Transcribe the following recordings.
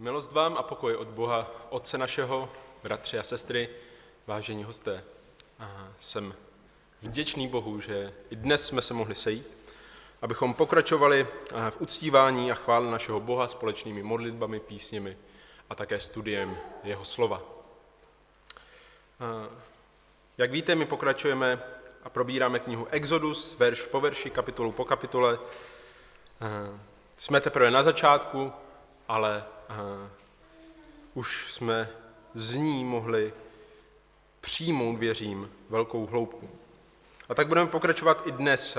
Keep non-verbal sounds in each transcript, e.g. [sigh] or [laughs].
Milost vám a pokoj od Boha, Otce našeho, bratři a sestry, vážení hosté. A jsem vděčný Bohu, že i dnes jsme se mohli sejít, abychom pokračovali v uctívání a chvále našeho Boha společnými modlitbami, písněmi a také studiem jeho slova. Jak víte, my pokračujeme a probíráme knihu Exodus, verš po verši, kapitolu po kapitole. Jsme teprve na začátku, ale už jsme z ní mohli přijmout, věřím, velkou hloubku. A tak budeme pokračovat i dnes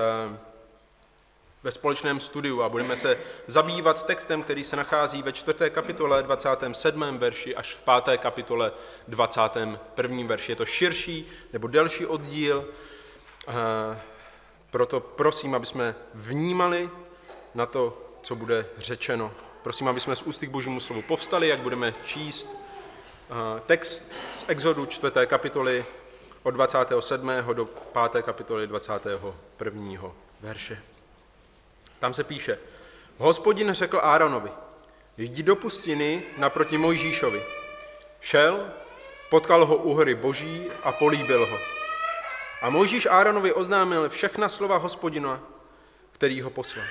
ve společném studiu a budeme se zabývat textem, který se nachází ve čtvrté kapitole 27. verši až v páté kapitole 21. verši. Je to širší nebo delší oddíl, proto prosím, aby jsme vnímali na to, co bude řečeno. Prosím, aby jsme z ústy k božímu slovu povstali, jak budeme číst text z Exodu 4. kapitoly od 27. do 5. kapitoly 21. verše. Tam se píše, hospodin řekl Áronovi, jdi do pustiny naproti Mojžíšovi. Šel, potkal ho u boží a políbil ho. A Mojžíš Áronovi oznámil všechna slova hospodina, který ho poslal.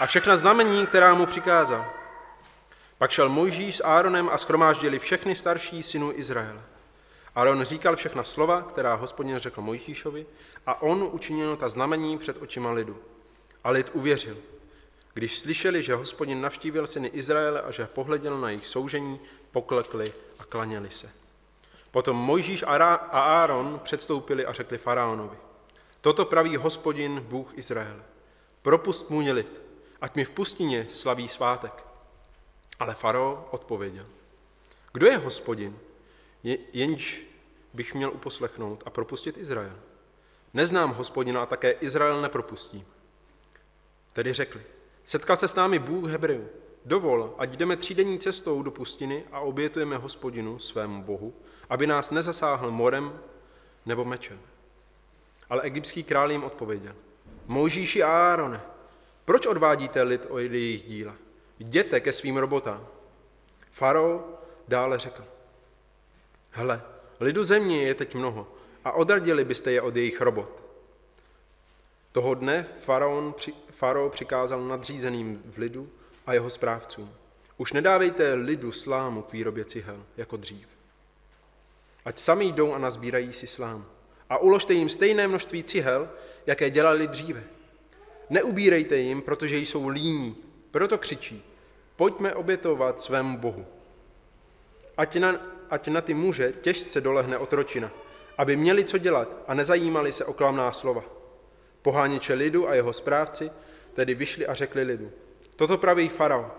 A všechna znamení, která mu přikázal. Pak šel Mojžíš s Áronem a schromáždili všechny starší synů Izraele. Áron říkal všechna slova, která hospodin řekl Mojžíšovi, a on učinil ta znamení před očima lidu. A lid uvěřil. Když slyšeli, že hospodin navštívil syny Izraele a že pohleděl na jejich soužení, poklekli a klaněli se. Potom Mojžíš a Áron předstoupili a řekli faraonovi. Toto praví hospodin, Bůh Izraele. Propust můj lid, ať mi v pustině slaví svátek. Ale farao odpověděl. Kdo je hospodin, jenž bych měl uposlechnout a propustit Izrael? Neznám hospodina a také Izrael nepropustím. Tedy řekli, setkal se s námi Bůh Hebrejů. Dovol, ať jdeme třídenní cestou do pustiny a obětujeme hospodinu, svému bohu, aby nás nezasáhl morem nebo mečem. Ale egyptský král jim odpověděl, Mojžíši a Árone, proč odvádíte lid o jejich díla? Jděte ke svým robotám. Farao dále řekl, hele, lidu země je teď mnoho a odradili byste je od jejich robot. Toho dne faraon, farao přikázal nadřízeným v lidu a jeho správcům. Už nedávejte lidu slámu k výrobě cihel, jako dřív. Ať sami jdou a nazbírají si slámu. A uložte jim stejné množství cihel, jaké dělali dříve. Neubírejte jim, protože jsou líní, proto křičí, pojďme obětovat svému Bohu. Ať na, ať na ty muže těžce dolehne otročina, aby měli co dělat a nezajímali se o klamná slova. Poháněče lidu a jeho správci tedy vyšli a řekli lidu, toto praví farao,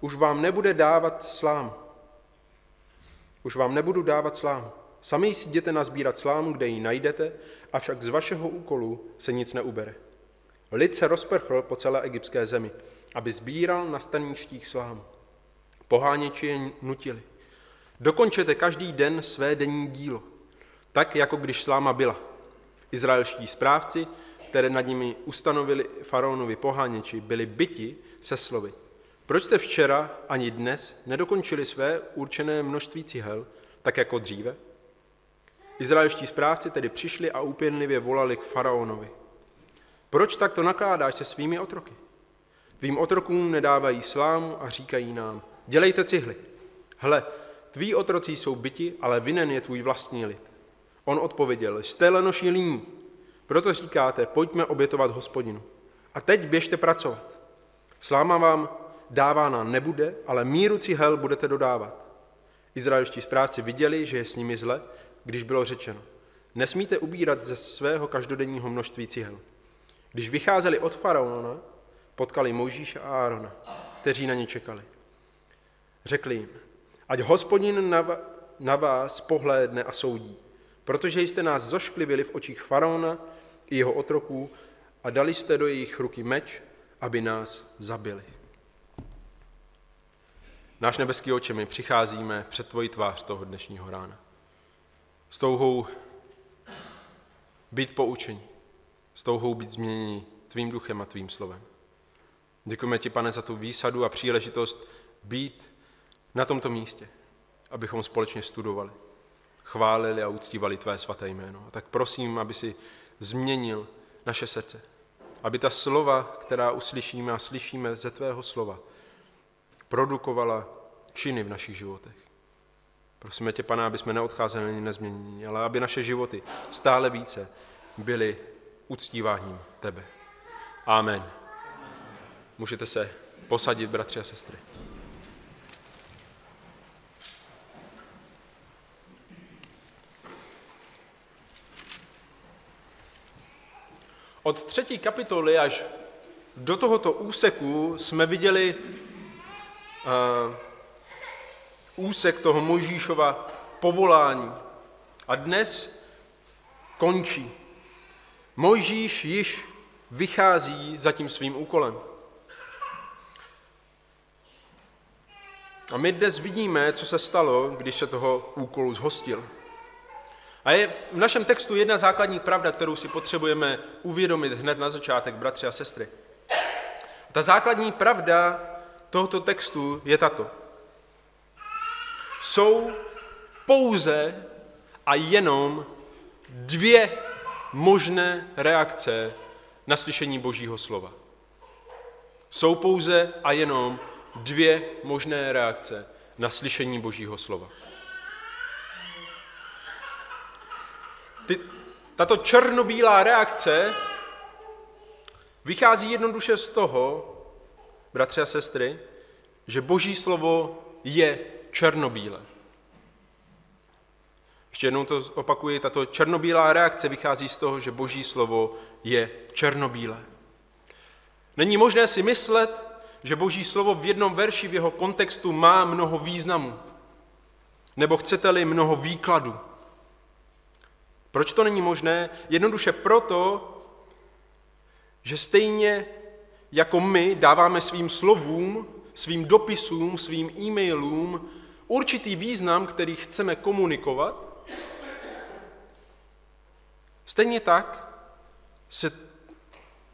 už vám nebude dávat slám. Už vám nebudu dávat slám. Sami si jděte nazbírat slámu, kde ji najdete, avšak z vašeho úkolu se nic neubere. Lid se rozprchl po celé egyptské zemi, aby sbíral na staništích slámu. Poháněči je nutili. Dokončete každý den své denní dílo, tak jako když sláma byla. Izraelští správci které nad nimi ustanovili faraonovi poháněči, byli byti se slovy. Proč jste včera ani dnes nedokončili své určené množství cihel, tak jako dříve? Izraelští správci tedy přišli a úpěnlivě volali k faraonovi. Proč takto nakládáš se svými otroky? Tvým otrokům nedávají slámu a říkají nám, dělejte cihly. Hle, tví otroci jsou byti, ale vinen je tvůj vlastní lid. On odpověděl, jste lenoši líní, proto říkáte, pojďme obětovat hospodinu. A teď běžte pracovat. Sláma vám dávána nebude, ale míru cihel budete dodávat. Izraelští správci viděli, že je s nimi zle, když bylo řečeno, nesmíte ubírat ze svého každodenního množství cihel. Když vycházeli od faraona, potkali Mojžíše a Árona, kteří na ně čekali. Řekli jim, ať hospodin na vás pohlédne a soudí, protože jste nás zošklivili v očích faraona i jeho otroků a dali jste do jejich ruky meč, aby nás zabili. Náš nebeský oče, my přicházíme před tvoji tvář toho dnešního rána. S touhou být poučení, s touhou být změnění tvým duchem a tvým slovem. Děkujeme ti, pane, za tu výsadu a příležitost být na tomto místě, abychom společně studovali, chválili a uctívali tvé svaté jméno. A tak prosím, aby si změnil naše srdce, aby ta slova, která uslyšíme a slyšíme ze tvého slova, produkovala činy v našich životech. Prosíme tě, pane, aby jsme neodcházeli ani nezměnění, ale aby naše životy stále více byly uctíváním tebe. Amen. Můžete se posadit, bratři a sestry. Od třetí kapitoly až do tohoto úseku jsme viděli uh, úsek toho Mojžíšova povolání. A dnes končí. Mojžíš již vychází za tím svým úkolem. A my dnes vidíme, co se stalo, když se toho úkolu zhostil. A je v našem textu jedna základní pravda, kterou si potřebujeme uvědomit hned na začátek, bratři a sestry. Ta základní pravda tohoto textu je tato. Jsou pouze a jenom dvě možné reakce na slyšení Božího slova. Jsou pouze a jenom dvě možné reakce na slyšení Božího slova. Ty, tato černobílá reakce vychází jednoduše z toho, bratři a sestry, že Boží slovo je černobílé. Ještě jednou to opakuji, tato černobílá reakce vychází z toho, že Boží slovo je černobílé. Není možné si myslet, že Boží slovo v jednom verši v jeho kontextu má mnoho významů. Nebo chcete-li mnoho výkladů. Proč to není možné? Jednoduše proto, že stejně jako my dáváme svým slovům, svým dopisům, svým e-mailům určitý význam, který chceme komunikovat, stejně tak se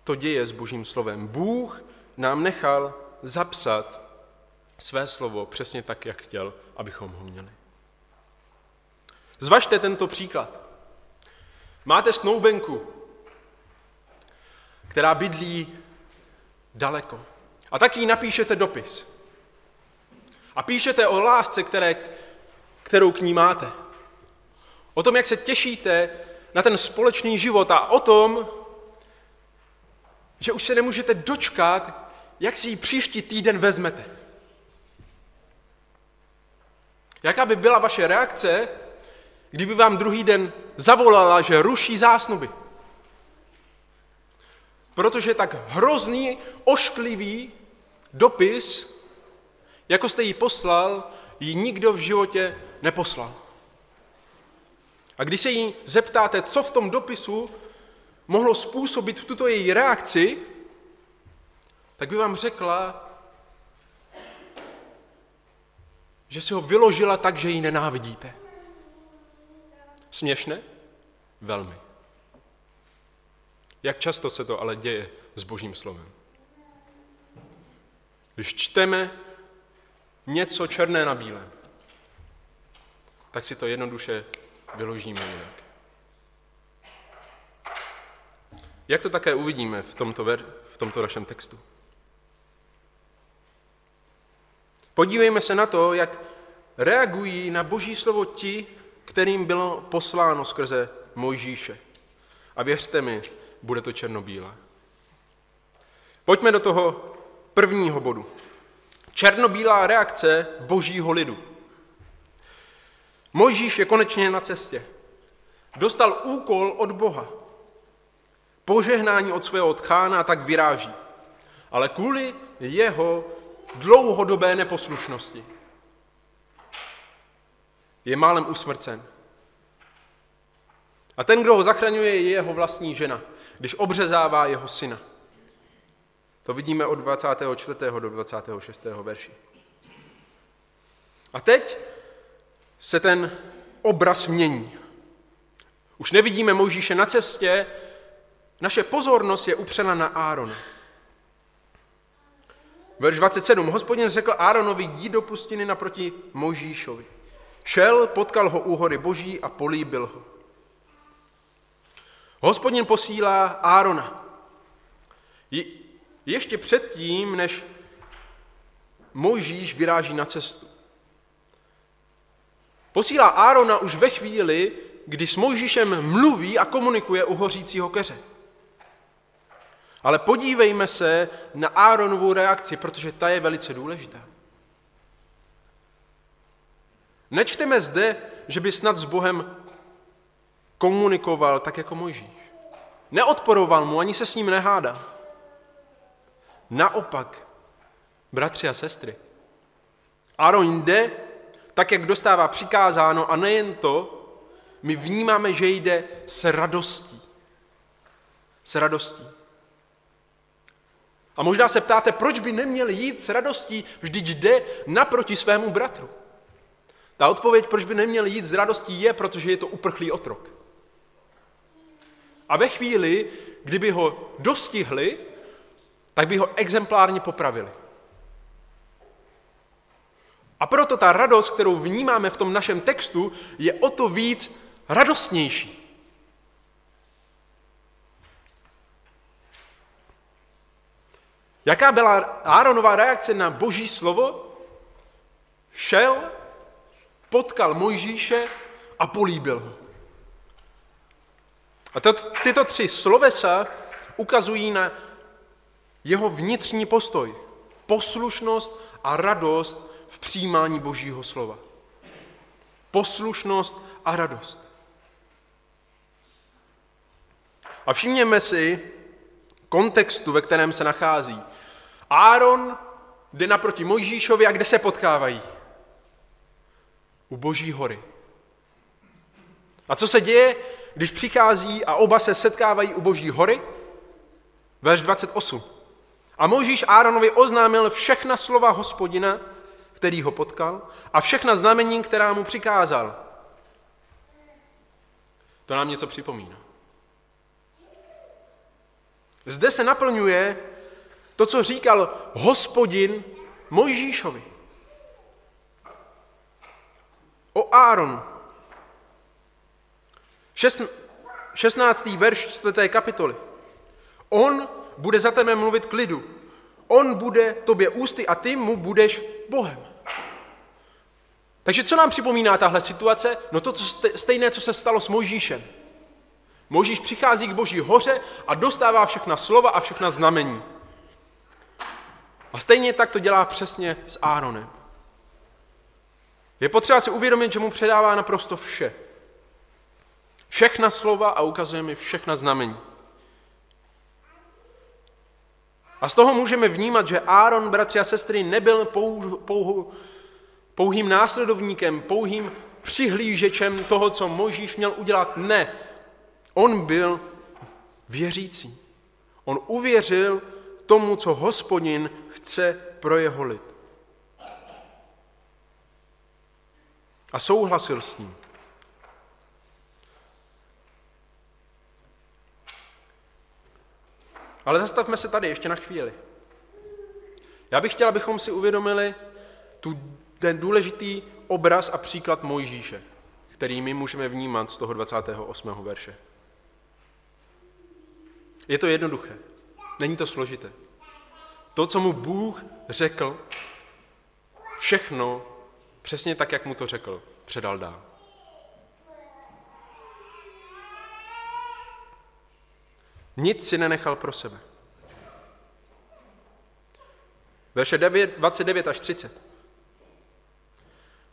to děje s Božím slovem. Bůh nám nechal zapsat své slovo přesně tak, jak chtěl, abychom ho měli. Zvažte tento příklad. Máte snoubenku, která bydlí daleko. A tak jí napíšete dopis. A píšete o lásce, které, kterou k ní máte. O tom, jak se těšíte na ten společný život a o tom, že už se nemůžete dočkat, jak si ji příští týden vezmete. Jaká by byla vaše reakce, kdyby vám druhý den zavolala, že ruší zásnuby? Protože tak hrozný, ošklivý dopis, jako jste jí poslal, ji nikdo v životě neposlal. A když se jí zeptáte, co v tom dopisu mohlo způsobit tuto její reakci, tak by vám řekla, že si ho vyložila tak, že ji nenávidíte. Směšné? Velmi. Jak často se to ale děje s Božím slovem? Když čteme něco černé na bílém, tak si to jednoduše vyložíme jinak. Jak to také uvidíme v tomto, ver, v tomto našem textu? Podívejme se na to, jak reagují na Boží slovo ti, kterým bylo posláno skrze Mojžíše. A věřte mi, bude to černobílé. Pojďme do toho prvního bodu. Černobílá reakce božího lidu. Mojžíš je konečně na cestě. Dostal úkol od Boha. Požehnání od svého tchána tak vyráží. Ale kvůli jeho dlouhodobé neposlušnosti je málem usmrcen. A ten, kdo ho zachraňuje, je jeho vlastní žena, když obřezává jeho syna. To vidíme od 24. do 26. verši. A teď se ten obraz mění. Už nevidíme Mojžíše na cestě, naše pozornost je upřena na Árona. Verš 27. Hospodin řekl Áronovi, jdi do pustiny naproti Možíšovi. Šel, potkal ho u hory boží a políbil ho. Hospodin posílá Árona. Ještě předtím, než Mojžíš vyráží na cestu. Posílá Árona už ve chvíli, kdy s Mojžíšem mluví a komunikuje u hořícího keře. Ale podívejme se na Áronovu reakci, protože ta je velice důležitá. Nečteme zde, že by snad s Bohem komunikoval tak jako Mojžíš. Neodporoval mu, ani se s ním nehádal. Naopak, bratři a sestry, Aaron jde tak, jak dostává přikázáno a nejen to, my vnímáme, že jde s radostí. S radostí. A možná se ptáte, proč by neměl jít s radostí, vždyť jde naproti svému bratru. Ta odpověď, proč by neměl jít s radostí, je, protože je to uprchlý otrok. A ve chvíli, kdyby ho dostihli, tak by ho exemplárně popravili. A proto ta radost, kterou vnímáme v tom našem textu, je o to víc radostnější. Jaká byla Áronová reakce na boží slovo? Šel, potkal Mojžíše a políbil ho. A to, tyto tři slovesa ukazují na jeho vnitřní postoj, poslušnost a radost v přijímání božího slova. Poslušnost a radost. A všimněme si kontextu, ve kterém se nachází. Áron jde naproti Mojžíšovi a kde se potkávají? U Boží hory. A co se děje, když přichází a oba se setkávají u Boží hory? Verš 28. A Mojžíš Áronovi oznámil všechna slova hospodina, který ho potkal, a všechna znamení, která mu přikázal. To nám něco připomíná. Zde se naplňuje to, co říkal hospodin Mojžíšovi. O Áronu. 16. verš 4. kapitoly. On bude za tebe mluvit k lidu. On bude tobě ústy a ty mu budeš Bohem. Takže co nám připomíná tahle situace? No to co stejné, co se stalo s Mojžíšem. Mojžíš přichází k boží hoře a dostává všechna slova a všechna znamení. A stejně tak to dělá přesně s Áronem. Je potřeba si uvědomit, že mu předává naprosto vše. Všechna slova a ukazuje mi všechna znamení. A z toho můžeme vnímat, že Áron, bratři a sestry, nebyl pou, pou, pouhým následovníkem, pouhým přihlížečem toho, co Možíš měl udělat. Ne, on byl věřící. On uvěřil tomu, co hospodin chce pro jeho lid. A souhlasil s ním. Ale zastavme se tady ještě na chvíli. Já bych chtěl, abychom si uvědomili tu, ten důležitý obraz a příklad Mojžíše, který my můžeme vnímat z toho 28. verše. Je to jednoduché. Není to složité. To, co mu Bůh řekl, všechno přesně tak, jak mu to řekl, předal dál. Nic si nenechal pro sebe. Verše 9, 29 až 30.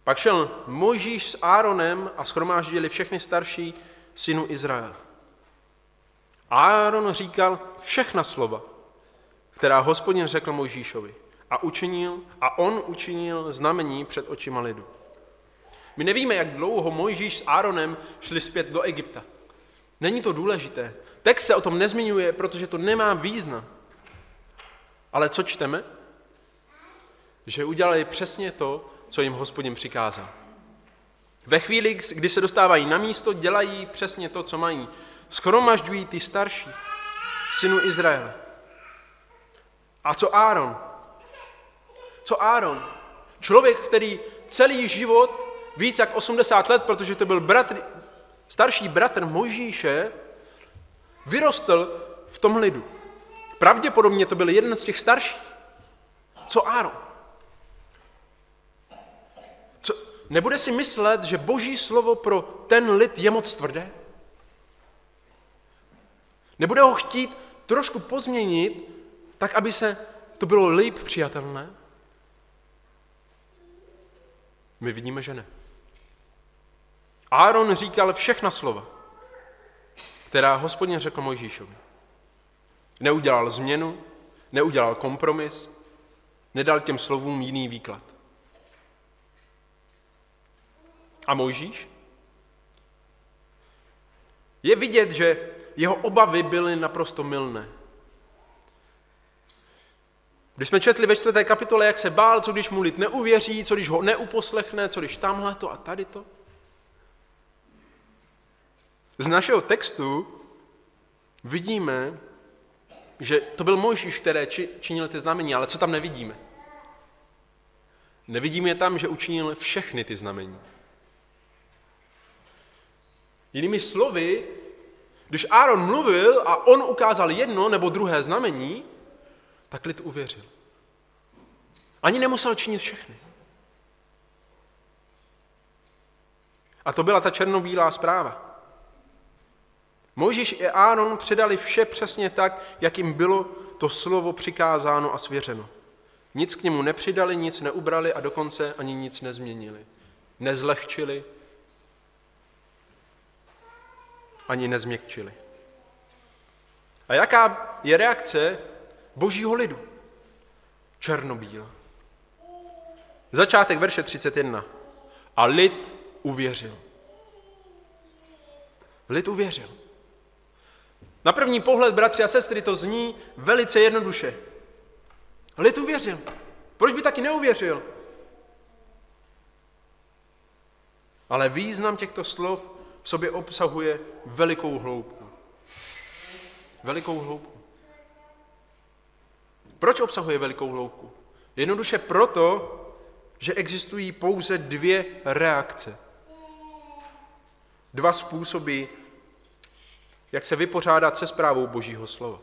Pak šel Mojžíš s Áronem a schromáždili všechny starší synu Izrael. Áron říkal všechna slova, která hospodin řekl Mojžíšovi a učinil, a on učinil znamení před očima lidu. My nevíme, jak dlouho Mojžíš s Áronem šli zpět do Egypta. Není to důležité. Text se o tom nezmiňuje, protože to nemá význam. Ale co čteme? Že udělali přesně to, co jim hospodin přikázal. Ve chvíli, kdy se dostávají na místo, dělají přesně to, co mají. Schromažďují ty starší, synu Izraele. A co Áron? Co Áron? Člověk, který celý život, víc jak 80 let, protože to byl bratr, starší bratr Mojžíše, vyrostl v tom lidu. Pravděpodobně to byl jeden z těch starších. Co Áron? Co, nebude si myslet, že boží slovo pro ten lid je moc tvrdé? Nebude ho chtít trošku pozměnit, tak aby se to bylo líp přijatelné? My vidíme, že ne. Áron říkal všechna slova, která hospodin řekl Mojžíšovi. Neudělal změnu, neudělal kompromis, nedal těm slovům jiný výklad. A Mojžíš? Je vidět, že jeho obavy byly naprosto mylné. Když jsme četli ve čtvrté kapitole, jak se bál, co když mu lid neuvěří, co když ho neuposlechne, co když tamhle to a tady to. Z našeho textu vidíme, že to byl Mojžíš, který činil ty znamení, ale co tam nevidíme? Nevidíme tam, že učinil všechny ty znamení. Jinými slovy, když Aaron mluvil a on ukázal jedno nebo druhé znamení, tak lid uvěřil. Ani nemusel činit všechny. A to byla ta černobílá zpráva. Mojžíš i Áron předali vše přesně tak, jak jim bylo to slovo přikázáno a svěřeno. Nic k němu nepřidali, nic neubrali a dokonce ani nic nezměnili. Nezlehčili, ani nezměkčili. A jaká je reakce božího lidu? Černobíl. Začátek verše 31. A lid uvěřil. Lid uvěřil. Na první pohled, bratři a sestry, to zní velice jednoduše. Lid uvěřil. Proč by taky neuvěřil? Ale význam těchto slov v sobě obsahuje velikou hloubku. Velikou hloubku. Proč obsahuje velikou hloubku? Jednoduše proto, že existují pouze dvě reakce. Dva způsoby, jak se vypořádat se zprávou Božího slova.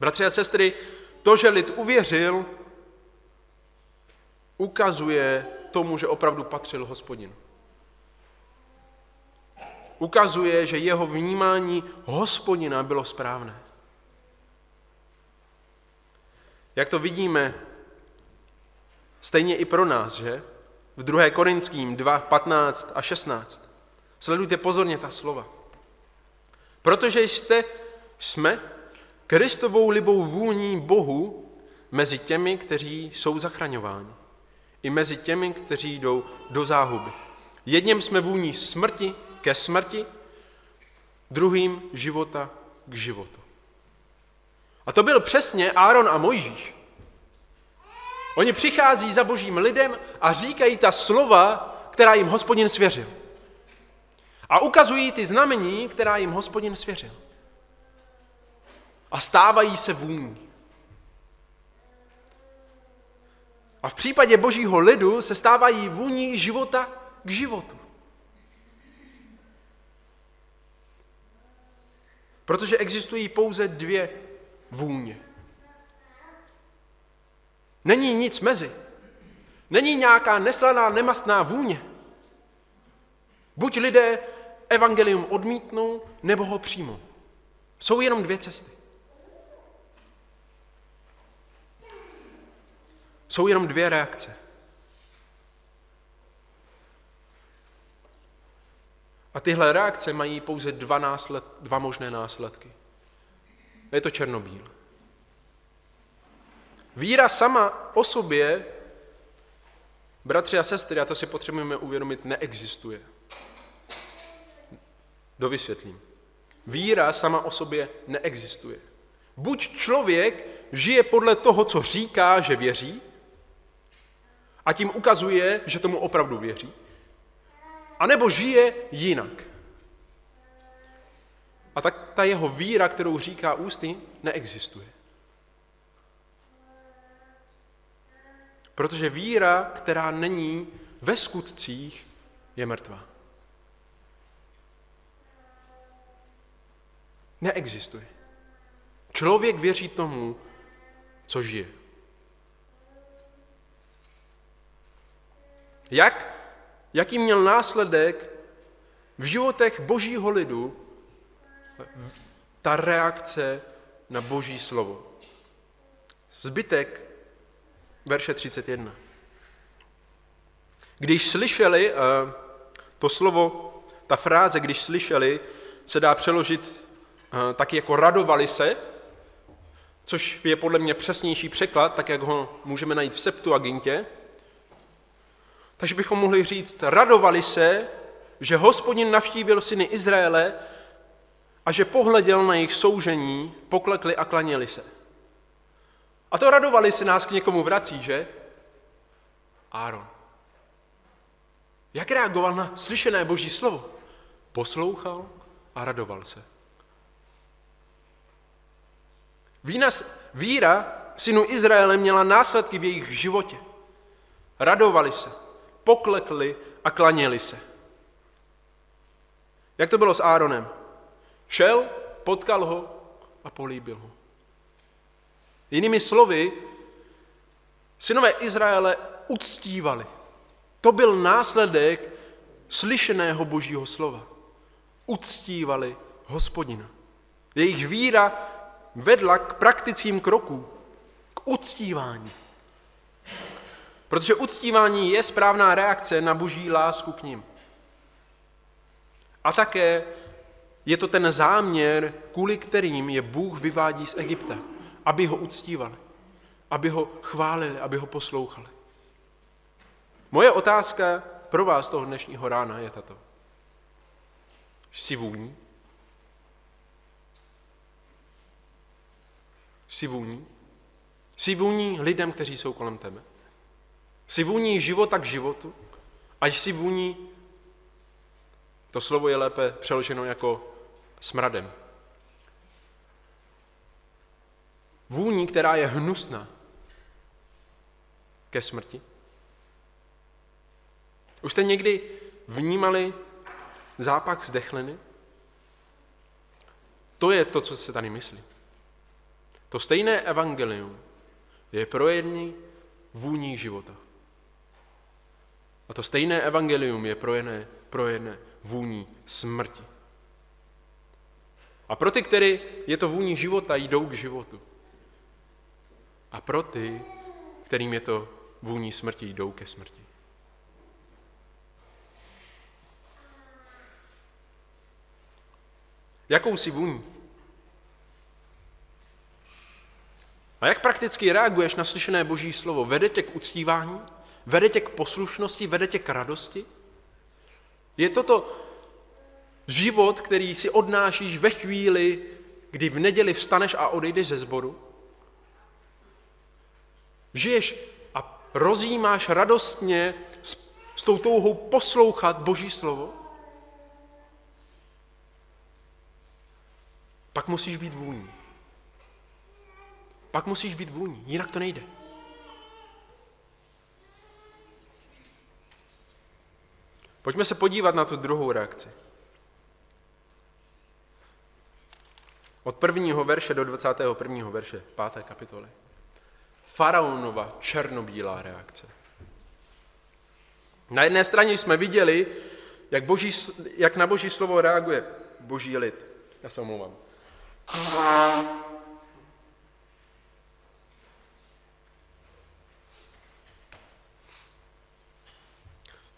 Bratři a sestry, to, že lid uvěřil, ukazuje tomu, že opravdu patřil hospodinu. Ukazuje, že jeho vnímání hospodina bylo správné. Jak to vidíme, stejně i pro nás, že? V 2. Korinským 2, 15 a 16. Sledujte pozorně ta slova. Protože jste, jsme Kristovou libou vůní Bohu mezi těmi, kteří jsou zachraňováni, i mezi těmi, kteří jdou do záhuby. Jedním jsme vůní smrti ke smrti, druhým života k životu. A to byl přesně Áron a Mojžíš. Oni přichází za božím lidem a říkají ta slova, která jim hospodin svěřil. A ukazují ty znamení, která jim hospodin svěřil. A stávají se vůní. A v případě božího lidu se stávají vůní života k životu. Protože existují pouze dvě vůně. Není nic mezi. Není nějaká neslaná, nemastná vůně. Buď lidé evangelium odmítnou, nebo ho přijmou. Jsou jenom dvě cesty. Jsou jenom dvě reakce. A tyhle reakce mají pouze dva, násled, dva možné následky. Je to černobíl. Víra sama o sobě, bratři a sestry, a to si potřebujeme uvědomit, neexistuje. Dovysvětlím. Víra sama o sobě neexistuje. Buď člověk žije podle toho, co říká, že věří, a tím ukazuje, že tomu opravdu věří, anebo žije jinak. A tak ta jeho víra, kterou říká ústy, neexistuje. Protože víra, která není ve skutcích, je mrtvá. Neexistuje. Člověk věří tomu, co žije. Jak, jaký měl následek v životech božího lidu ta reakce na boží slovo? Zbytek verše 31. Když slyšeli, to slovo, ta fráze, když slyšeli, se dá přeložit taky jako radovali se, což je podle mě přesnější překlad, tak jak ho můžeme najít v Septuagintě. Takže bychom mohli říct, radovali se, že hospodin navštívil syny Izraele a že pohleděl na jejich soužení, poklekli a klaněli se. A to radovali se nás k někomu vrací, že? Áron. Jak reagoval na slyšené boží slovo? Poslouchal a radoval se. Víra synu Izraele měla následky v jejich životě. Radovali se, poklekli a klaněli se. Jak to bylo s Áronem? Šel, potkal ho a políbil ho. Jinými slovy, synové Izraele uctívali. To byl následek slyšeného božího slova. Uctívali hospodina. Jejich víra vedla k praktickým krokům, k uctívání. Protože uctívání je správná reakce na boží lásku k ním. A také je to ten záměr, kvůli kterým je Bůh vyvádí z Egypta, aby ho uctívali, aby ho chválili, aby ho poslouchali. Moje otázka pro vás toho dnešního rána je tato. Jsi vůní? Jsi vůní? Jsi vůní lidem, kteří jsou kolem tebe? Jsi vůní života k životu? A jsi vůní, to slovo je lépe přeloženo jako smradem. Vůní, která je hnusná ke smrti. Už jste někdy vnímali zápach zdechliny? To je to, co se tady myslí. To stejné evangelium je pro jedny vůní života. A to stejné evangelium je pro jedné, pro jedné vůní smrti. A pro ty, který je to vůní života, jdou k životu. A pro ty, kterým je to vůní smrti, jdou ke smrti. Jakou si vůní? A jak prakticky reaguješ na slyšené boží slovo? Vede tě k uctívání? Vede tě k poslušnosti? Vede tě k radosti? Je toto život, který si odnášíš ve chvíli, kdy v neděli vstaneš a odejdeš ze sboru? Žiješ a rozjímáš radostně s, s tou touhou poslouchat Boží slovo? Pak musíš být vůní. Pak musíš být vůní, jinak to nejde. Pojďme se podívat na tu druhou reakci. Od prvního verše do 21. verše 5. kapitoly. Faraonova černobílá reakce. Na jedné straně jsme viděli, jak, boží, jak na boží slovo reaguje boží lid. Já se omlouvám.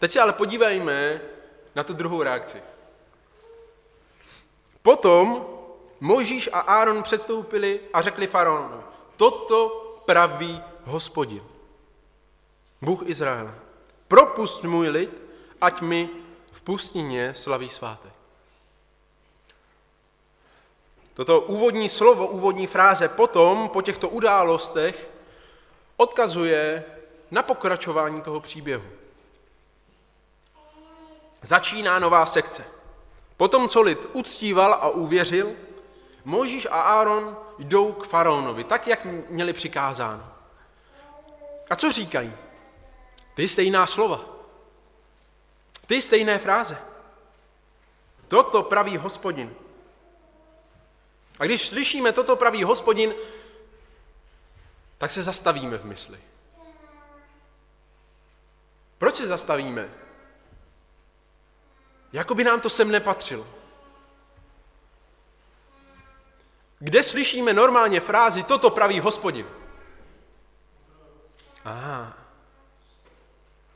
Teď se ale podívejme na tu druhou reakci. Potom Možíš a Áron předstoupili a řekli faraonovi, toto praví hospodin, Bůh Izraele. Propust můj lid, ať mi v pustině slaví svátek. Toto úvodní slovo, úvodní fráze potom, po těchto událostech, odkazuje na pokračování toho příběhu. Začíná nová sekce. Potom, co lid uctíval a uvěřil, Možíš a Áron jdou k faraonovi, tak, jak měli přikázáno. A co říkají? Ty stejná slova. Ty stejné fráze. Toto praví hospodin. A když slyšíme toto praví hospodin, tak se zastavíme v mysli. Proč se zastavíme? Jako by nám to sem nepatřilo. Kde slyšíme normálně frázi toto praví hospodin? Aha.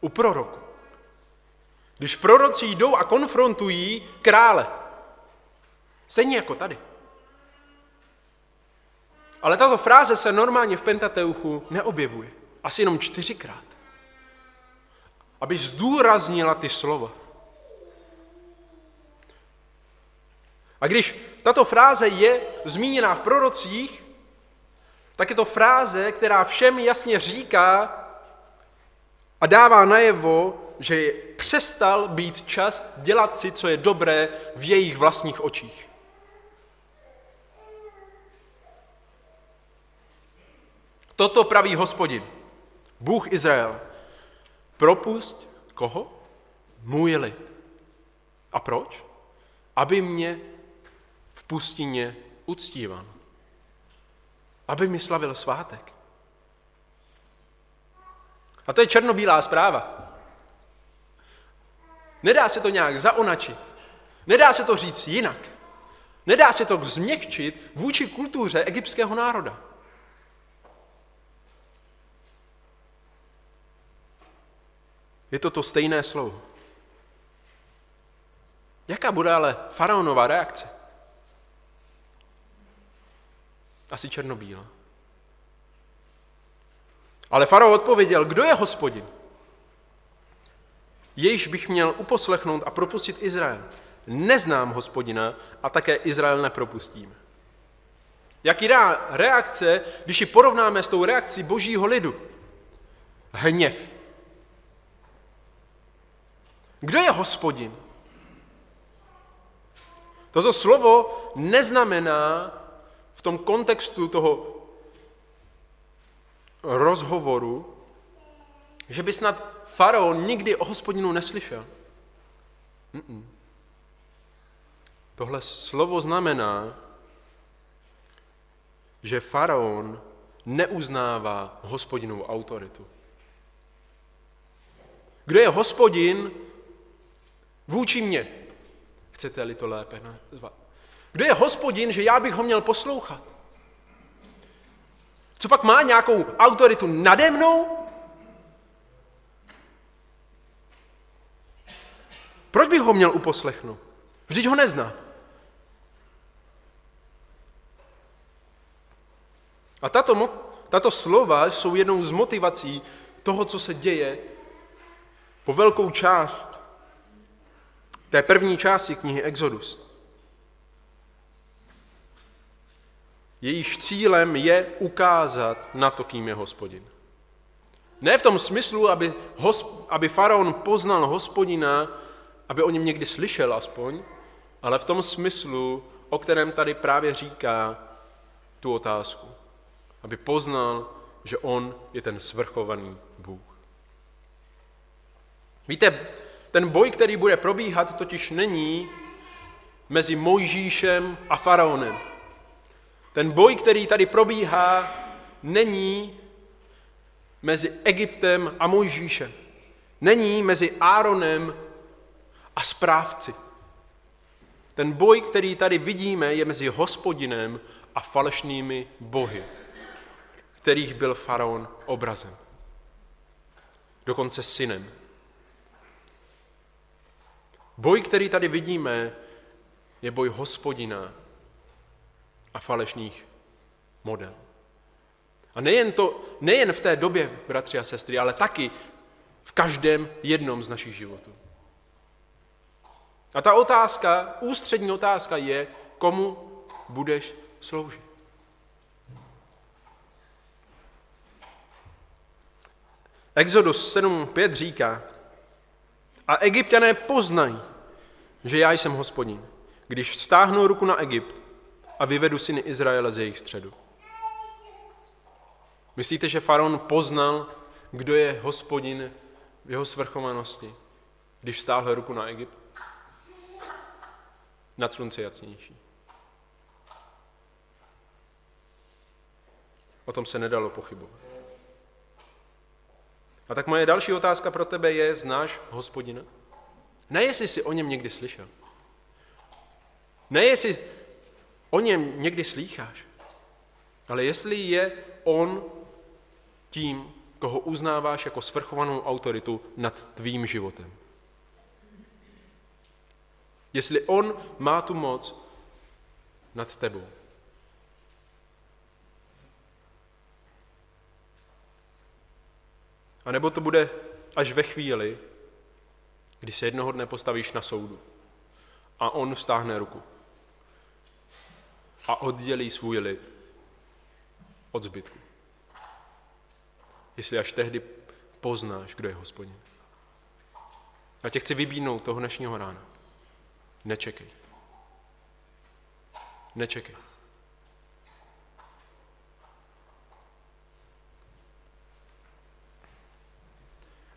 U proroku. Když proroci jdou a konfrontují krále. Stejně jako tady. Ale tato fráze se normálně v Pentateuchu neobjevuje. Asi jenom čtyřikrát. Aby zdůraznila ty slova. A když tato fráze je zmíněná v prorocích, tak je to fráze, která všem jasně říká a dává najevo, že přestal být čas dělat si, co je dobré v jejich vlastních očích. Toto praví hospodin, Bůh Izrael. Propust koho? Můj lid. A proč? Aby mě pustině uctíval. Aby mi slavil svátek. A to je černobílá zpráva. Nedá se to nějak zaonačit. Nedá se to říct jinak. Nedá se to změkčit vůči kultuře egyptského národa. Je to to stejné slovo. Jaká bude ale faraonová reakce? Asi černobílá. Ale farao odpověděl, kdo je hospodin? Jejž bych měl uposlechnout a propustit Izrael. Neznám hospodina a také Izrael nepropustím. Jaký dá reakce, když ji porovnáme s tou reakcí božího lidu? Hněv. Kdo je hospodin? Toto slovo neznamená tom kontextu toho rozhovoru, že by snad faraon nikdy o hospodinu neslyšel. Mm-mm. Tohle slovo znamená, že faraon neuznává hospodinovou autoritu. Kdo je hospodin vůči mně? Chcete-li to lépe nazvat? Kdo je hospodin, že já bych ho měl poslouchat? Co pak má nějakou autoritu nade mnou? Proč bych ho měl uposlechnout? Vždyť ho nezná. A tato, tato slova jsou jednou z motivací toho, co se děje po velkou část té první části knihy Exodus. Jejíž cílem je ukázat na to, kým je hospodin. Ne v tom smyslu, aby, hosp, aby faraon poznal hospodina, aby o něm někdy slyšel aspoň, ale v tom smyslu, o kterém tady právě říká tu otázku. Aby poznal, že on je ten svrchovaný Bůh. Víte, ten boj, který bude probíhat, totiž není mezi Mojžíšem a faraonem. Ten boj, který tady probíhá, není mezi Egyptem a Mojžíšem. Není mezi Áronem a správci. Ten boj, který tady vidíme, je mezi hospodinem a falešnými bohy, kterých byl faraon obrazen. Dokonce synem. Boj, který tady vidíme, je boj hospodina a falešných model. A nejen, to, nejen v té době, bratři a sestry, ale taky v každém jednom z našich životů. A ta otázka, ústřední otázka je, komu budeš sloužit. Exodus 7.5 říká, a egyptiané poznají, že já jsem hospodin, když stáhnu ruku na Egypt a vyvedu syny Izraele z jejich středu. Myslíte, že faraon poznal, kdo je hospodin v jeho svrchovanosti, když stáhl ruku na Egypt? Nad slunce jasnější. O tom se nedalo pochybovat. A tak moje další otázka pro tebe je, znáš hospodina? Ne, jestli jsi o něm někdy slyšel. Ne, jestli o něm někdy slýcháš, ale jestli je on tím, koho uznáváš jako svrchovanou autoritu nad tvým životem. Jestli on má tu moc nad tebou. A nebo to bude až ve chvíli, kdy se jednoho dne postavíš na soudu a on vstáhne ruku a oddělí svůj lid od zbytku. Jestli až tehdy poznáš, kdo je hospodin. Já tě chci vybídnout toho dnešního rána. Nečekej. Nečekej.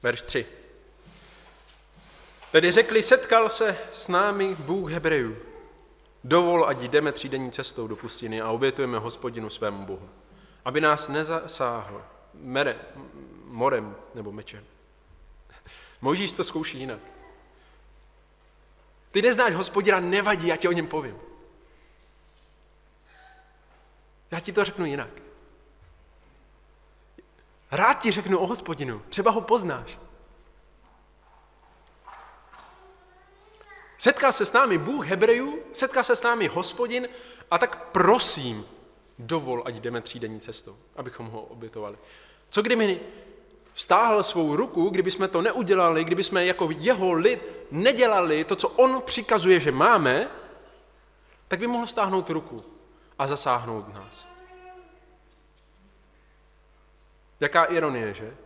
Verš 3. Tedy řekli, setkal se s námi Bůh Hebrejů. Dovol, ať jdeme třídenní cestou do pustiny a obětujeme hospodinu svému Bohu, aby nás nezasáhl mere, morem nebo mečem. [laughs] Možíš to zkouší jinak. Ty neznáš hospodina, nevadí, já ti o něm povím. Já ti to řeknu jinak. Rád ti řeknu o hospodinu, třeba ho poznáš. Setká se s námi Bůh Hebrejů, setká se s námi hospodin a tak prosím, dovol, ať jdeme třídenní cestou, abychom ho obětovali. Co kdyby vstáhl svou ruku, kdyby jsme to neudělali, kdyby jsme jako jeho lid nedělali to, co on přikazuje, že máme, tak by mohl stáhnout ruku a zasáhnout nás. Jaká ironie, že?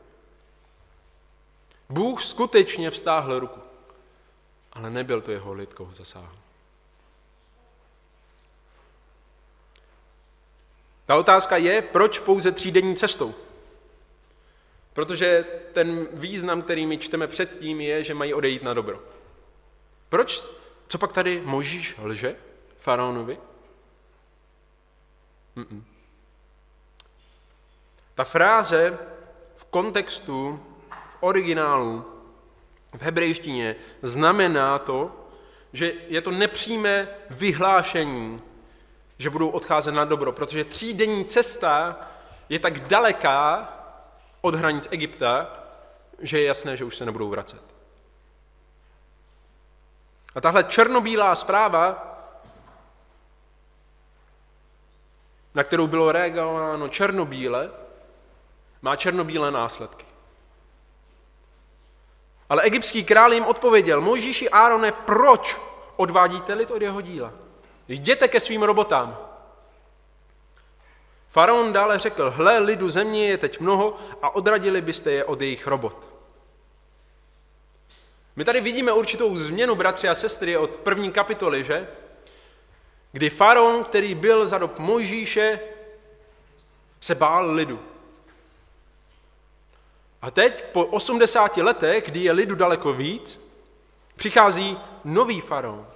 Bůh skutečně vstáhl ruku, ale nebyl to jeho lid, koho zasáhl. Ta otázka je, proč pouze třídenní cestou? Protože ten význam, který my čteme předtím, je, že mají odejít na dobro. Proč? Co pak tady Možíš lže faraonovi? Mm-mm. Ta fráze v kontextu, v originálu, v hebrejštině znamená to, že je to nepřímé vyhlášení, že budou odcházet na dobro, protože třídenní cesta je tak daleká od hranic Egypta, že je jasné, že už se nebudou vracet. A tahle černobílá zpráva, na kterou bylo reagováno černobíle, má černobílé následky. Ale egyptský král jim odpověděl, Mojžíši Árone, proč odvádíte lid od jeho díla? Jděte ke svým robotám. Faraon dále řekl, hle, lidu země je teď mnoho a odradili byste je od jejich robot. My tady vidíme určitou změnu, bratři a sestry, od první kapitoly, že? Kdy faraon, který byl za dob Mojžíše, se bál lidu. A teď, po 80 letech, kdy je lidu daleko víc, přichází nový faraon.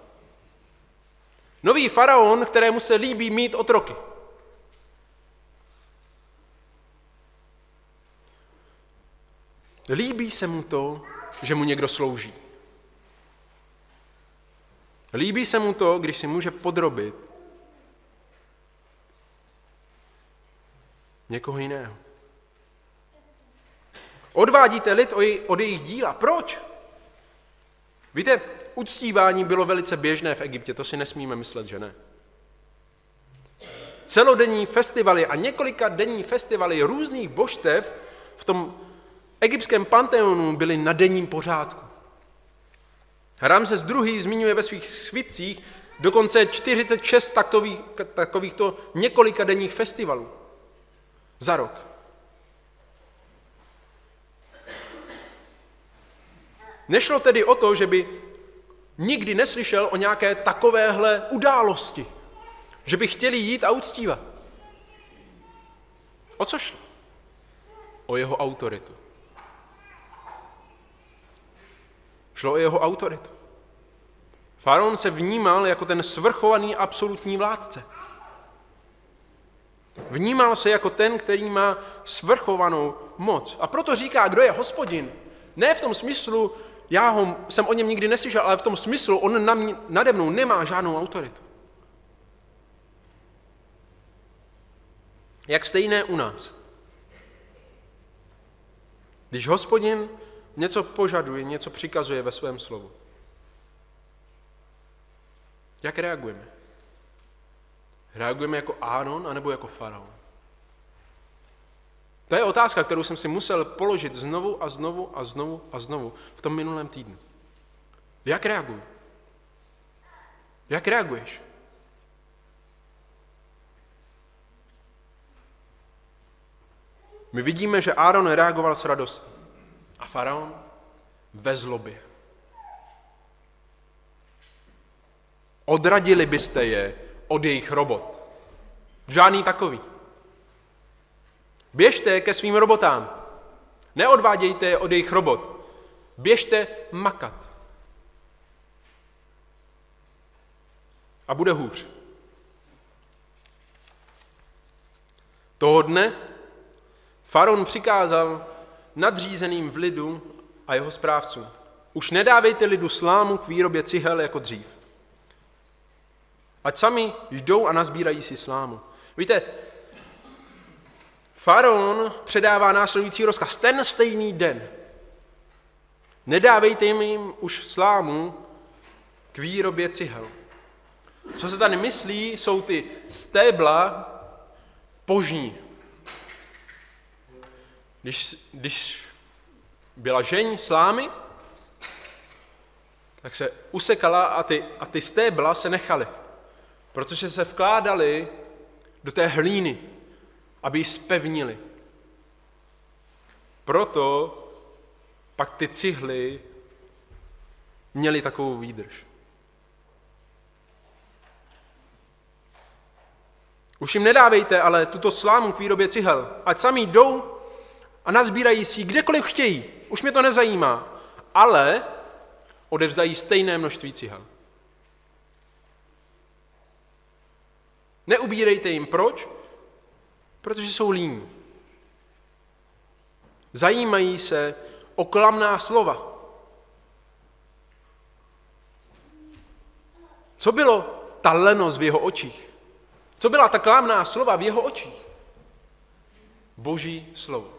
Nový faraon, kterému se líbí mít otroky. Líbí se mu to, že mu někdo slouží. Líbí se mu to, když si může podrobit někoho jiného. Odvádíte lid od jejich díla. Proč? Víte, uctívání bylo velice běžné v Egyptě, to si nesmíme myslet, že ne. Celodenní festivaly a několika denní festivaly různých božstev v tom egyptském panteonu byly na denním pořádku. Ramses II. zmiňuje ve svých svitcích dokonce 46 takových, takovýchto několika denních festivalů za rok. Nešlo tedy o to, že by nikdy neslyšel o nějaké takovéhle události, že by chtěli jít a uctívat. O co šlo? O jeho autoritu. Šlo o jeho autoritu. Faraon se vnímal jako ten svrchovaný absolutní vládce. Vnímal se jako ten, který má svrchovanou moc. A proto říká, kdo je hospodin. Ne v tom smyslu, já ho, jsem o něm nikdy neslyšel, ale v tom smyslu, on na mě, nade mnou nemá žádnou autoritu. Jak stejné u nás. Když hospodin něco požaduje, něco přikazuje ve svém slovu, jak reagujeme? Reagujeme jako Áron anebo jako faraon? To je otázka, kterou jsem si musel položit znovu a znovu a znovu a znovu v tom minulém týdnu. Jak reaguji? Jak reaguješ? My vidíme, že Áron reagoval s radostí a faraon ve zlobě. Odradili byste je od jejich robot. Žádný takový. Běžte ke svým robotám. Neodvádějte je od jejich robot. Běžte makat. A bude hůř. Toho dne Faron přikázal nadřízeným v lidu a jeho správcům. Už nedávejte lidu slámu k výrobě cihel jako dřív. Ať sami jdou a nazbírají si slámu. Víte, Faraon předává následující rozkaz. Ten stejný den. Nedávejte jim už slámu k výrobě cihel. Co se tady myslí, jsou ty stébla požní. Když, když byla žeň slámy, tak se usekala a ty, a ty stébla se nechaly, protože se vkládaly do té hlíny, aby ji spevnili. Proto pak ty cihly měly takovou výdrž. Už jim nedávejte ale tuto slámu k výrobě cihel, ať sami jdou a nazbírají si kdekoliv chtějí. Už mě to nezajímá. Ale odevzdají stejné množství cihel. Neubírejte jim. Proč? Protože jsou líní. Zajímají se o klamná slova. Co bylo ta lenost v jeho očích? Co byla ta klamná slova v jeho očích? Boží slovo.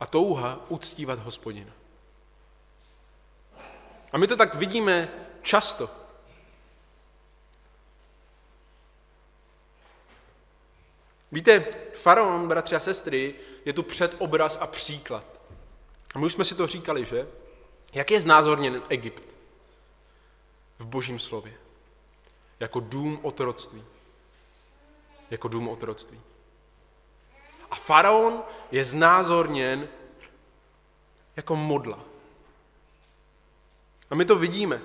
A touha uctívat hospodina. A my to tak vidíme často. Víte, faraon, bratři a sestry, je tu předobraz a příklad. A my už jsme si to říkali, že? Jak je znázorněn Egypt v božím slově? Jako dům otroctví. Jako dům otroctví. A faraon je znázorněn jako modla. A my to vidíme.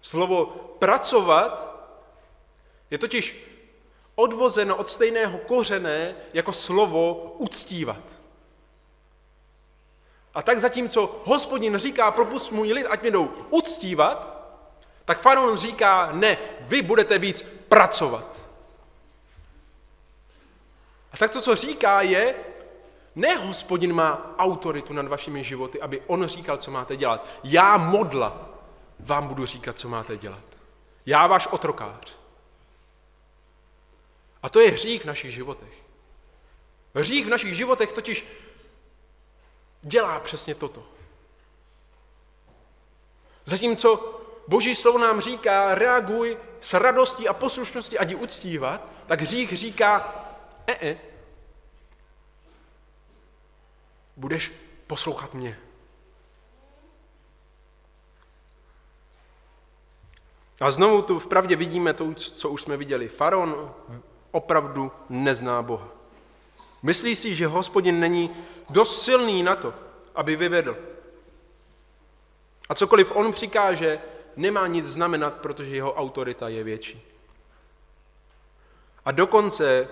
Slovo pracovat je totiž odvozeno od stejného kořené jako slovo uctívat. A tak zatímco hospodin říká, propust můj lid, ať mě jdou uctívat, tak faraon říká, ne, vy budete víc pracovat. A tak to, co říká, je, ne hospodin má autoritu nad vašimi životy, aby on říkal, co máte dělat. Já modla vám budu říkat, co máte dělat. Já váš otrokář. A to je hřích v našich životech. Hřích v našich životech totiž dělá přesně toto. Zatímco Boží slovo nám říká, reaguj s radostí a poslušností a ji uctívat, tak hřích říká, e, e budeš poslouchat mě. A znovu tu vpravdě vidíme to, co už jsme viděli. Faraon opravdu nezná Boha. Myslí si, že hospodin není dost silný na to, aby vyvedl. A cokoliv on přikáže, nemá nic znamenat, protože jeho autorita je větší. A dokonce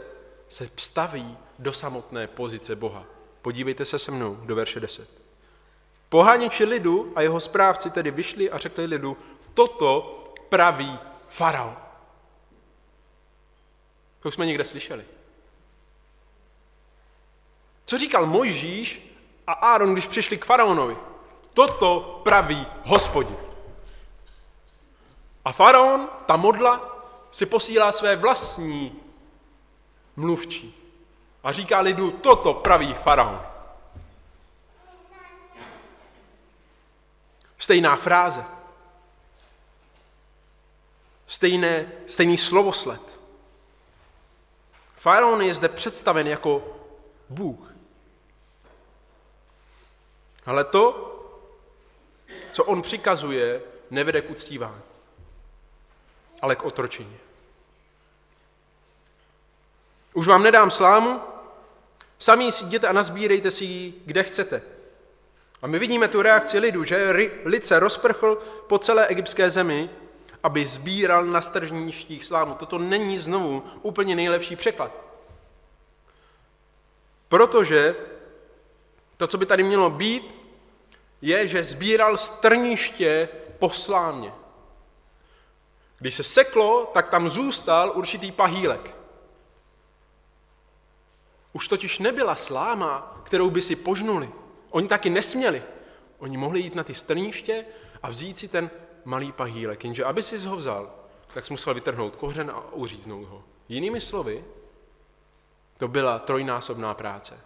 se staví do samotné pozice Boha. Podívejte se se mnou do verše 10. Poháněči lidu a jeho správci tedy vyšli a řekli lidu, toto praví faraon. To už jsme někde slyšeli. Co říkal Mojžíš a Áron, když přišli k faraonovi? Toto praví hospodin. A faraon, ta modla, si posílá své vlastní mluvčí. A říká lidu, toto praví faraon. Stejná fráze. Stejné, stejný slovosled. Faraon je zde představen jako Bůh. Ale to, co on přikazuje, nevede k uctívání, ale k otročení. Už vám nedám slámu, sami si jděte a nazbírejte si ji, kde chcete. A my vidíme tu reakci lidu, že lid se rozprchl po celé egyptské zemi, aby sbíral na stržništích slámu. Toto není znovu úplně nejlepší překlad. Protože to, co by tady mělo být, je, že sbíral strniště po slámě. Když se seklo, tak tam zůstal určitý pahýlek. Už totiž nebyla sláma, kterou by si požnuli. Oni taky nesměli. Oni mohli jít na ty strniště a vzít si ten malý pahýlek, jenže aby si ho vzal, tak jsi musel vytrhnout kořen a uříznout ho. Jinými slovy, to byla trojnásobná práce.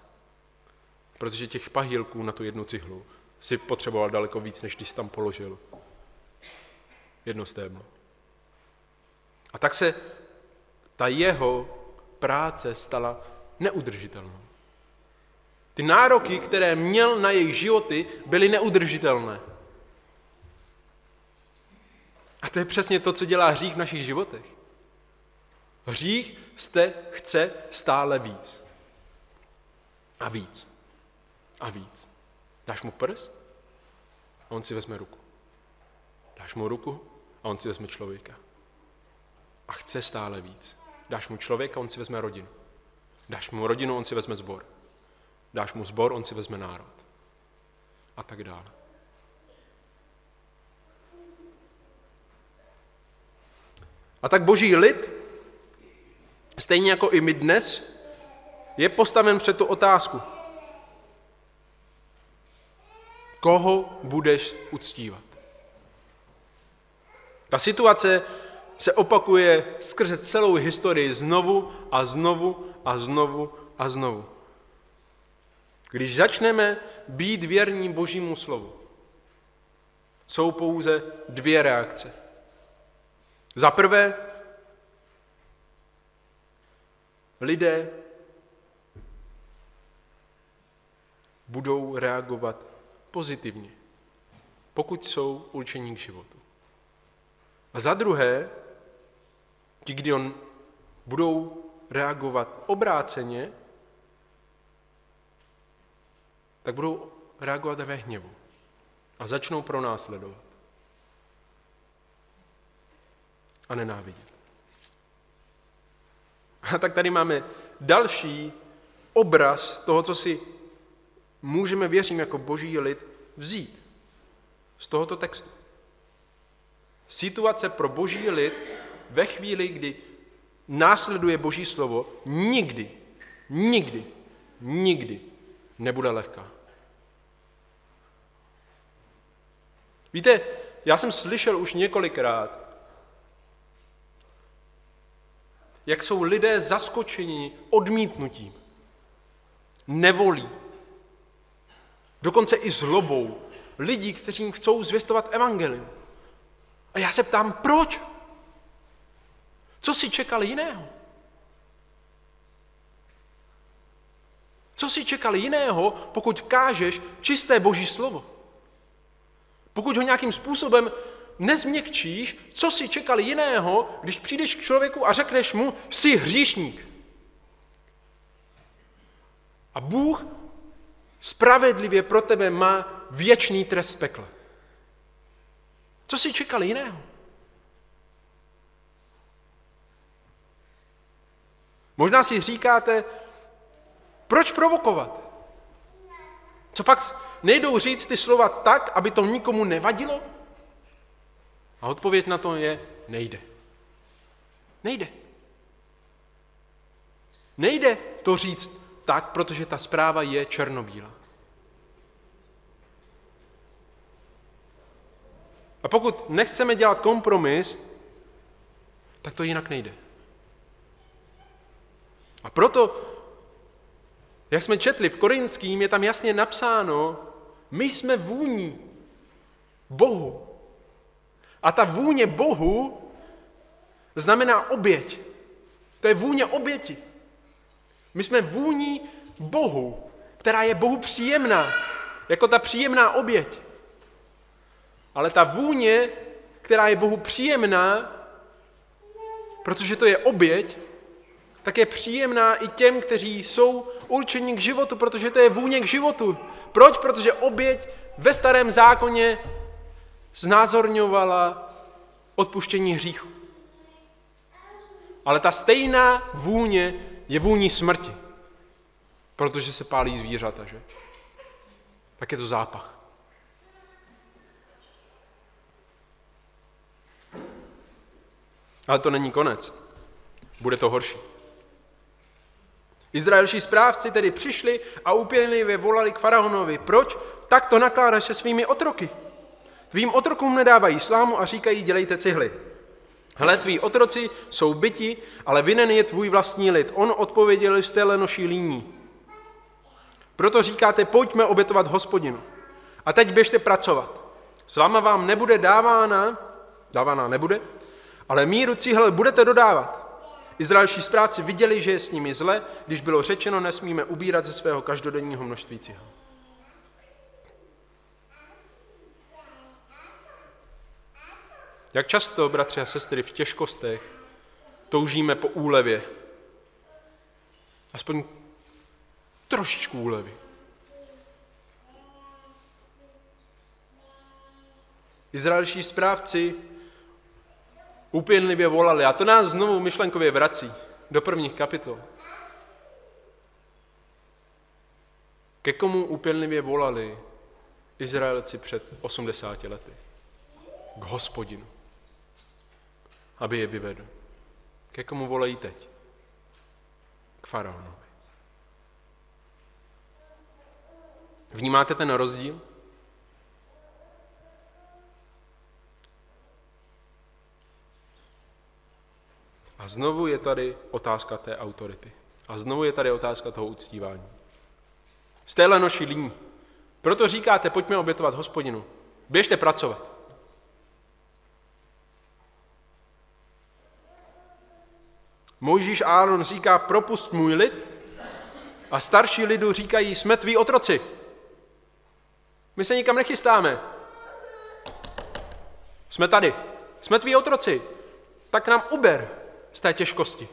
Protože těch pahýlků na tu jednu cihlu si potřeboval daleko víc, než když jsi tam položil jedno stéblo. A tak se ta jeho práce stala neudržitelnou. Ty nároky, které měl na jejich životy, byly neudržitelné. A to je přesně to, co dělá hřích v našich životech. Hřích jste chce stále víc. A víc. A víc. Dáš mu prst a on si vezme ruku. Dáš mu ruku a on si vezme člověka. A chce stále víc. Dáš mu člověka, on si vezme rodinu. Dáš mu rodinu, on si vezme zbor. Dáš mu zbor, on si vezme národ. A tak dále. A tak boží lid, stejně jako i my dnes, je postaven před tu otázku. Koho budeš uctívat? Ta situace se opakuje skrze celou historii znovu a znovu a znovu a znovu. Když začneme být věrní Božímu slovu, jsou pouze dvě reakce. Za prvé, lidé budou reagovat pozitivně, pokud jsou určení k životu. A za druhé, ti, kdy on budou reagovat obráceně, tak budou reagovat ve hněvu a začnou pronásledovat a nenávidět. A tak tady máme další obraz toho, co si můžeme, věřím, jako boží lid vzít z tohoto textu. Situace pro boží lid ve chvíli, kdy následuje boží slovo, nikdy, nikdy, nikdy nebude lehká. Víte, já jsem slyšel už několikrát, jak jsou lidé zaskočeni odmítnutím, nevolí, dokonce i zlobou lidí, kteří chcou zvěstovat evangelium. A já se ptám, proč? Co si čekali jiného? Co si čekali jiného, pokud kážeš čisté boží slovo? Pokud ho nějakým způsobem nezměkčíš, co si čekali jiného, když přijdeš k člověku a řekneš mu, jsi hříšník. A Bůh spravedlivě pro tebe má věčný trest pekla. Co si čekali jiného? Možná si říkáte, proč provokovat? Co pak nejdou říct ty slova tak, aby to nikomu nevadilo? A odpověď na to je nejde. Nejde. Nejde to říct tak, protože ta zpráva je černobílá. A pokud nechceme dělat kompromis, tak to jinak nejde. A proto, jak jsme četli v Korinským, je tam jasně napsáno, my jsme vůní Bohu. A ta vůně Bohu znamená oběť. To je vůně oběti. My jsme vůní Bohu, která je Bohu příjemná, jako ta příjemná oběť. Ale ta vůně, která je Bohu příjemná, protože to je oběť, tak je příjemná i těm, kteří jsou určeni k životu, protože to je vůně k životu. Proč? Protože oběť ve starém zákoně znázorňovala odpuštění hříchu. Ale ta stejná vůně je vůní smrti, protože se pálí zvířata, že? Tak je to zápach. Ale to není konec. Bude to horší. Izraelští správci tedy přišli a upěnlivě volali k faraonovi. Proč? Tak to nakládáš se svými otroky. Tvým otrokům nedávají slámu a říkají, dělejte cihly. Hle, tví otroci jsou byti, ale vinen je tvůj vlastní lid. On odpověděl, jste lenoší líní. Proto říkáte, pojďme obětovat hospodinu. A teď běžte pracovat. Sláma vám nebude dávána, dávána nebude, ale míru cihel budete dodávat. Izraelští správci viděli, že je s nimi zle, když bylo řečeno, nesmíme ubírat ze svého každodenního množství cihel. Jak často, bratři a sestry, v těžkostech toužíme po úlevě. Aspoň trošičku úlevy. Izraelští správci úpěnlivě volali. A to nás znovu myšlenkově vrací do prvních kapitol. Ke komu úpěnlivě volali Izraelci před 80 lety? K hospodinu, aby je vyvedl. Ke komu volají teď? K faraonovi. Vnímáte ten rozdíl? A znovu je tady otázka té autority. A znovu je tady otázka toho uctívání. Z téhle noši líní. Proto říkáte, pojďme obětovat hospodinu. Běžte pracovat. Mojžíš a Áron říká, propust můj lid, a starší lidu říkají, jsme tví otroci. My se nikam nechystáme. Jsme tady. Jsme tví otroci. Tak nám uber z té těžkosti.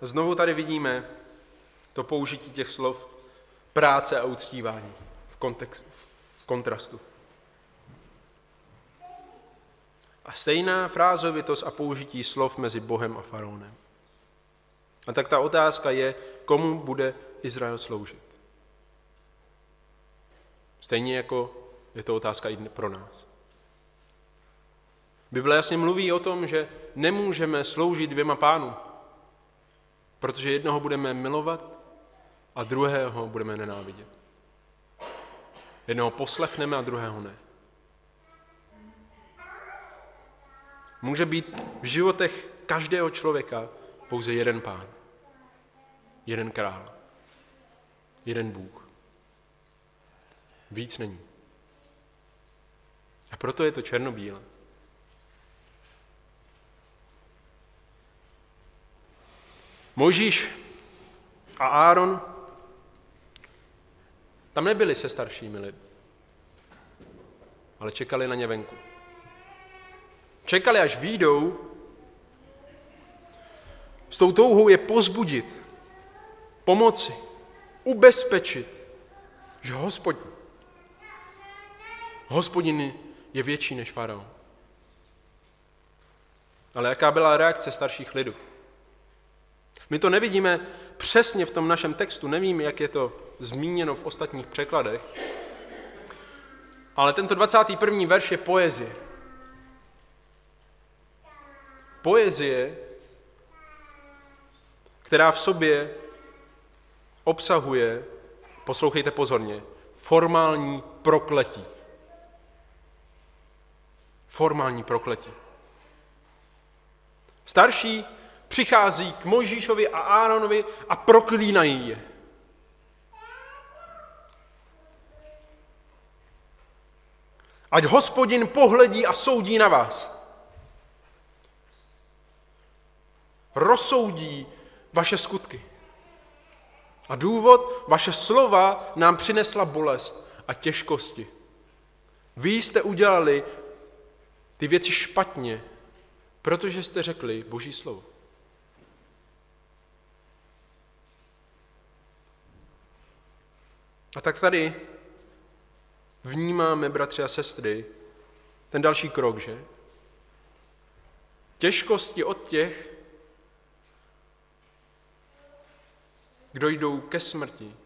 Znovu tady vidíme to použití těch slov práce a uctívání v, kontext, v kontrastu. A stejná frázovitost a použití slov mezi Bohem a faraonem. A tak ta otázka je, komu bude Izrael sloužit. Stejně jako je to otázka i pro nás. Bible jasně mluví o tom, že nemůžeme sloužit dvěma pánům, protože jednoho budeme milovat a druhého budeme nenávidět. Jednoho poslechneme a druhého ne. Může být v životech každého člověka pouze jeden pán. Jeden král. Jeden Bůh. Víc není. A proto je to černobílé. Možíš a Áron tam nebyli se staršími lidmi, ale čekali na ně venku. Čekali, až výjdou s tou touhou je pozbudit, pomoci, ubezpečit, že hospodin, Hospodin je větší než faraon. Ale jaká byla reakce starších lidů? My to nevidíme přesně v tom našem textu, nevím, jak je to zmíněno v ostatních překladech, ale tento 21. verš je poezie. Poezie, která v sobě obsahuje, poslouchejte pozorně, formální prokletí. Formální prokletí. Starší přichází k Mojžíšovi a Áronovi a proklínají je. Ať hospodin pohledí a soudí na vás. Rozsoudí vaše skutky. A důvod, vaše slova nám přinesla bolest a těžkosti. Vy jste udělali ty věci špatně, protože jste řekli Boží slovo. A tak tady vnímáme, bratři a sestry, ten další krok, že? Těžkosti od těch, kdo jdou ke smrti.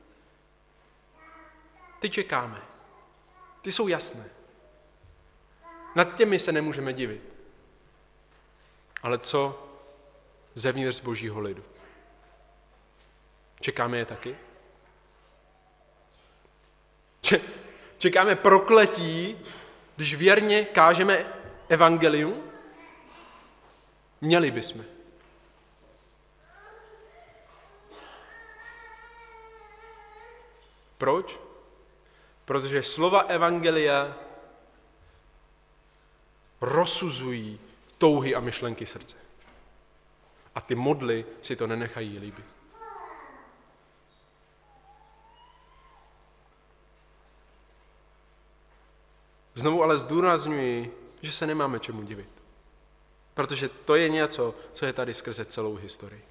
Ty čekáme. Ty jsou jasné. Nad těmi se nemůžeme divit. Ale co zevnitř božího lidu? Čekáme je taky? Čekáme prokletí, když věrně kážeme evangelium? Měli bychom. Proč? Protože slova evangelia rozsuzují touhy a myšlenky srdce. A ty modly si to nenechají líbit. Znovu ale zdůrazňuji, že se nemáme čemu divit. Protože to je něco, co je tady skrze celou historii.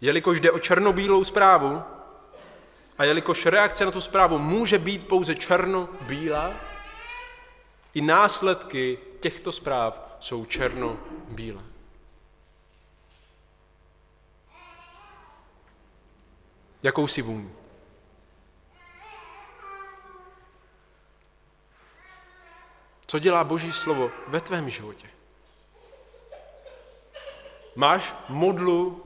Jelikož jde o černobílou zprávu a jelikož reakce na tu zprávu může být pouze černobílá, i následky těchto zpráv jsou černobílé. Jakousi vůni. Co dělá Boží slovo ve tvém životě? Máš modlu,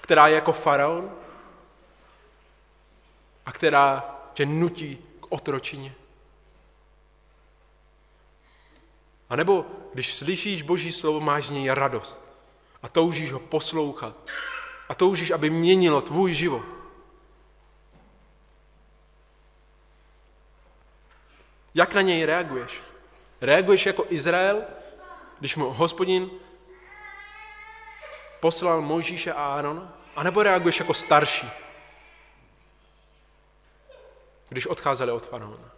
která je jako faraon a která tě nutí k otročině? A nebo když slyšíš Boží slovo, máš z něj radost a toužíš ho poslouchat a toužíš, aby měnilo tvůj život. Jak na něj reaguješ? Reaguješ jako Izrael, když mu hospodin poslal Mojžíše a Aaron, anebo reaguješ jako starší, když odcházeli od faraona?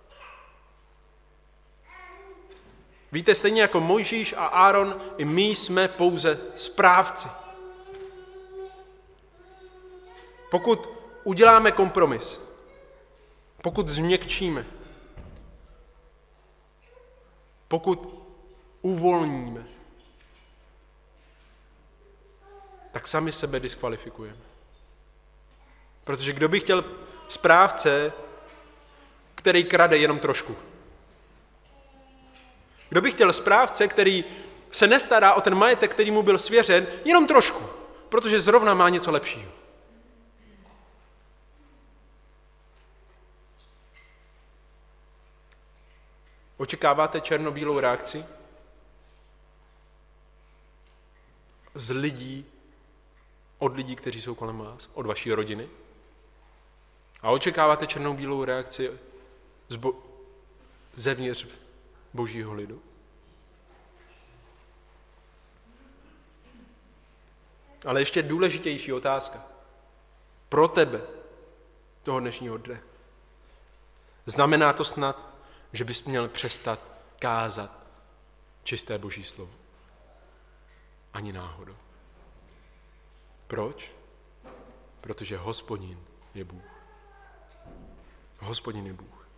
Víte, stejně jako Mojžíš a Áron, i my jsme pouze správci. Pokud uděláme kompromis, pokud změkčíme, pokud uvolníme, tak sami sebe diskvalifikujeme. Protože kdo by chtěl správce, který krade jenom trošku? Kdo by chtěl správce, který se nestará o ten majetek, který mu byl svěřen, jenom trošku, protože zrovna má něco lepšího? Očekáváte černobílou reakci? Z lidí, od lidí, kteří jsou kolem vás, od vaší rodiny? A očekáváte černobílou reakci zbo- zevnitř božího lidu? Ale ještě důležitější otázka. Pro tebe toho dnešního dne. Znamená to snad, že bys měl přestat kázat čisté boží slovo? Ani náhodou. Proč? Protože hospodin je Bůh. Hospodin je Bůh.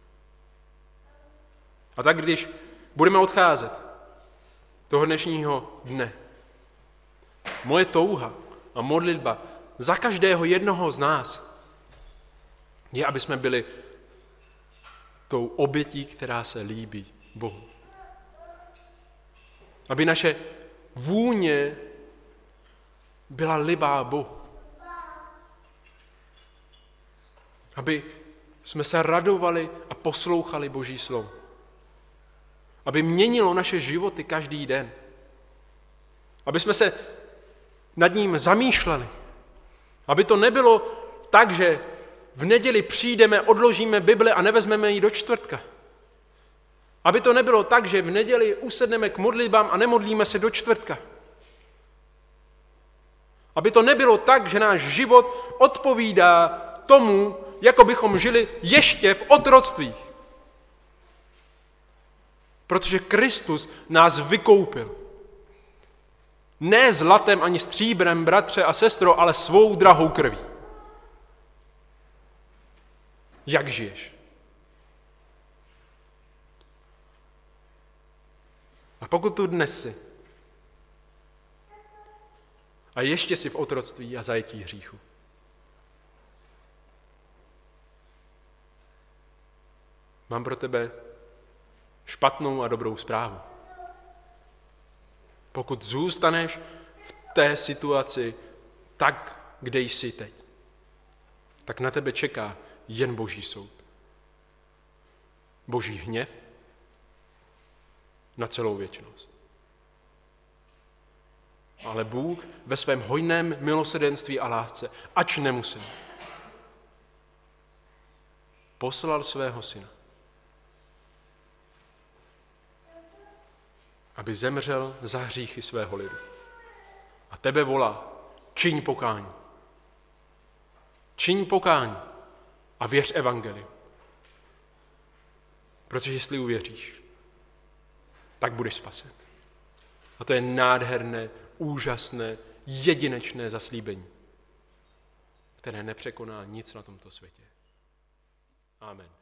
A tak když budeme odcházet toho dnešního dne, moje touha a modlitba za každého jednoho z nás je, aby jsme byli tou obětí, která se líbí Bohu. Aby naše vůně byla libá Bohu. Aby jsme se radovali a poslouchali Boží slovo. Aby měnilo naše životy každý den. Aby jsme se nad ním zamýšleli. Aby to nebylo tak, že v neděli přijdeme, odložíme Bibli a nevezmeme ji do čtvrtka. Aby to nebylo tak, že v neděli usedneme k modlitbám a nemodlíme se do čtvrtka. Aby to nebylo tak, že náš život odpovídá tomu, jako bychom žili ještě v otroctví. Protože Kristus nás vykoupil. Ne zlatem ani stříbrem, bratře a sestro, ale svou drahou krví. Jak žiješ? A pokud tu dnes jsi, a ještě si v otroctví a zajetí hříchu, mám pro tebe špatnou a dobrou zprávu. Pokud zůstaneš v té situaci tak, kde jsi teď, tak na tebe čeká jen boží soud. Boží hněv na celou věčnost. Ale Bůh ve svém hojném milosedenství a lásce, ač nemusel, poslal svého syna, aby zemřel za hříchy svého lidu. A tebe volá, čiň pokání. Čiň pokání a věř evangeliu. Protože jestli uvěříš, tak budeš spasen. A to je nádherné, úžasné, jedinečné zaslíbení, které nepřekoná nic na tomto světě. Amen.